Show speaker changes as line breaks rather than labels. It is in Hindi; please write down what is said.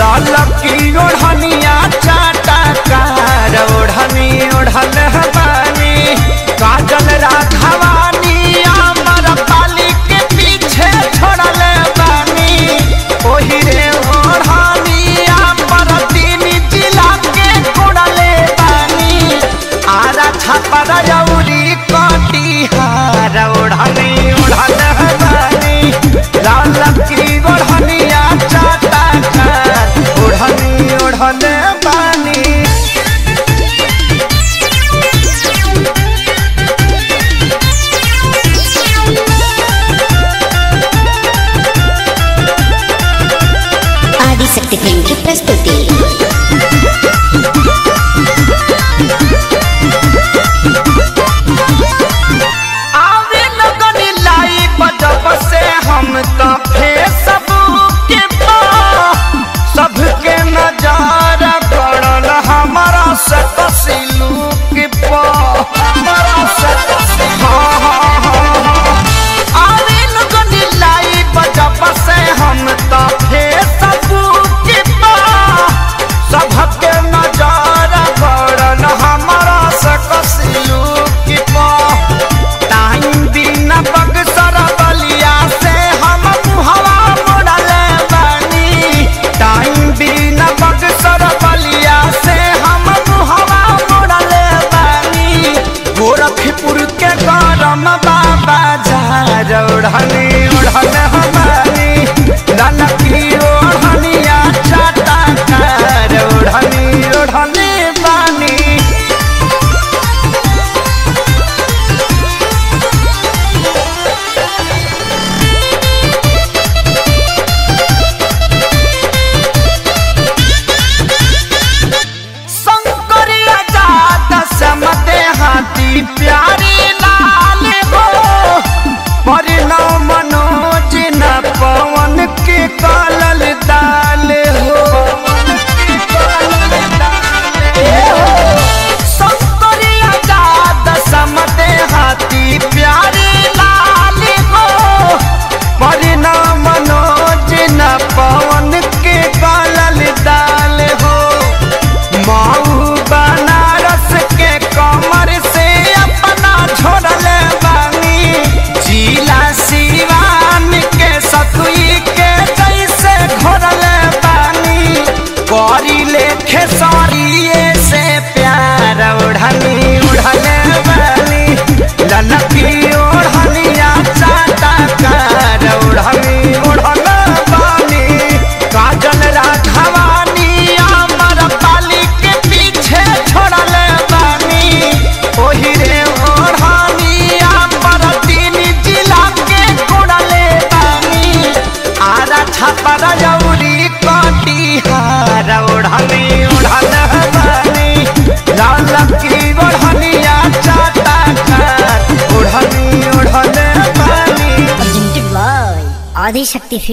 लाल ओढ़निया चाटा कार, ओढ़नी ओढ़ल बानी। काजल राघवानी, अमर पाली के पीछे छोड़ल बानी। ओही रे ओढ़नी, अमर तीन जिला के कोड़ल बानी। आरा छापर जौरी कटिहार ओढ़नी ओढ़ल सकते प्रेम की प्रस्तुति गोरखपुर के गरम बाबा जा ओढ़नी ओढ़ल प्यारी लेखे से प्यार ओढ़नी उड़ल बानी ललकी ओढ़निया चाटा कार ओढ़नी उड़ल बानी काजल राघवानी, अमर पाली के पीछे छोड़ल बानी ओही रे ओढ़नी, अमर तीन जिला के कोड़ल बानी आरा छापर जौरी
this active